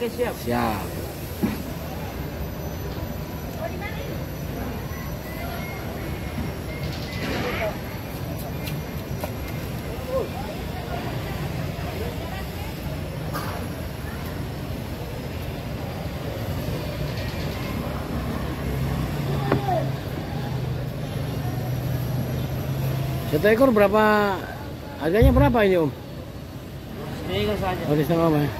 Oke siap. Siap. Satu ekor berapa? Harganya berapa ini Om? Tinggal saja. Oh, di setengah apa ya?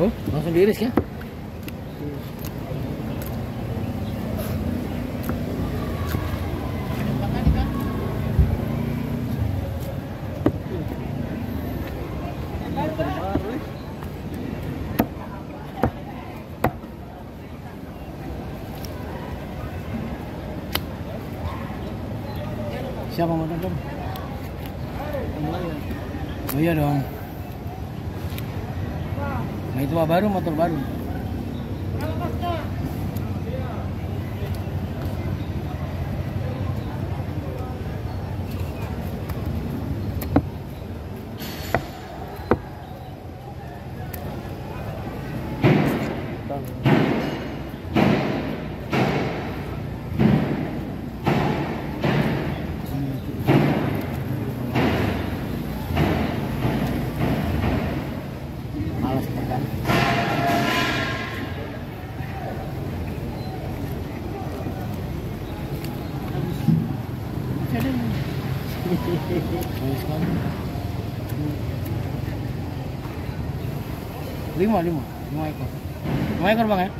Oh, langsung diiris ya? Siapa mau tonton? Oh iya dong. Itu baru motor baru. Lima, lima, lima ekor. Lima ekor bang ya?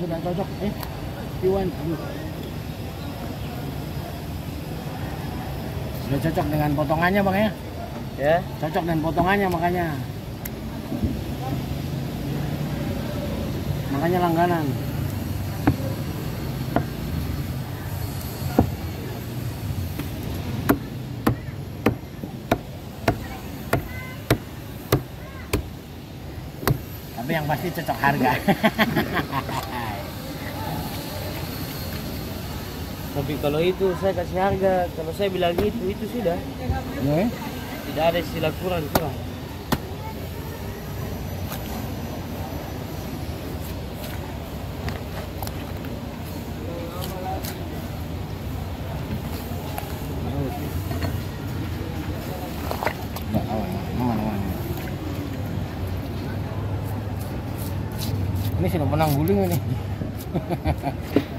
Sudah cocok, eh, Iwan. Sudah cocok dengan potongannya bang ya? Ya. Cocok dengan potongannya makanya. Makanya langganan. Tapi yang pasti cocok harga. Tapi kalau itu saya kasih harga, kalau saya bilang itu, itu sudah. Ya, eh? Tidak ada istilah kurang kurang. Ini sudah menang guling ini.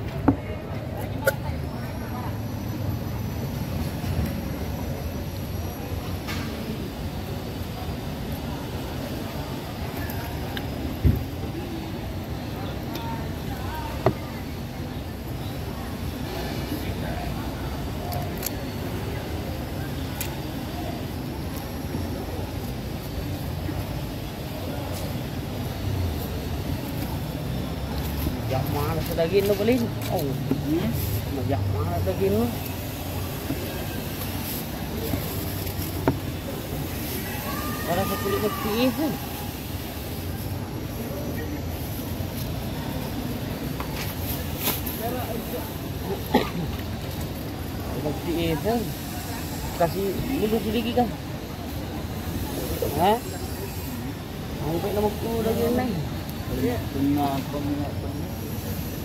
Ada daging tu beli. Oh. Banyak mana daging tu. Orang sekulit kecil tu. Bukti itu kasih lulu sedikit kan? Hah? Mau pakai nama tu lagi neng? Kena apa?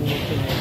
on YouTube.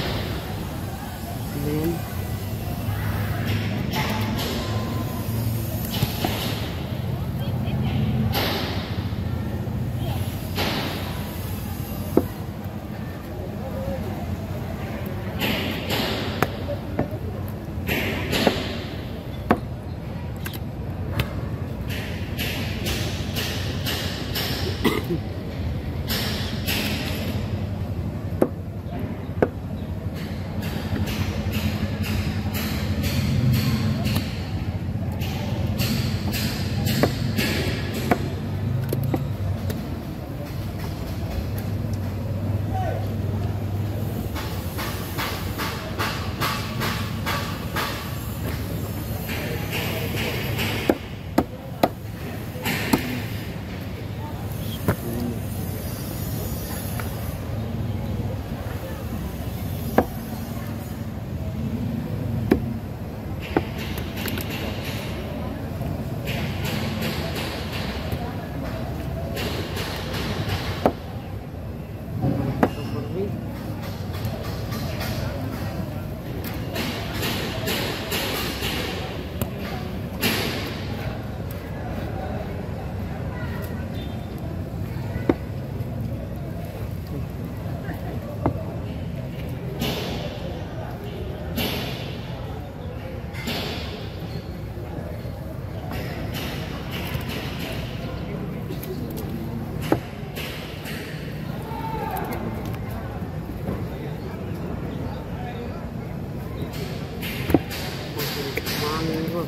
이거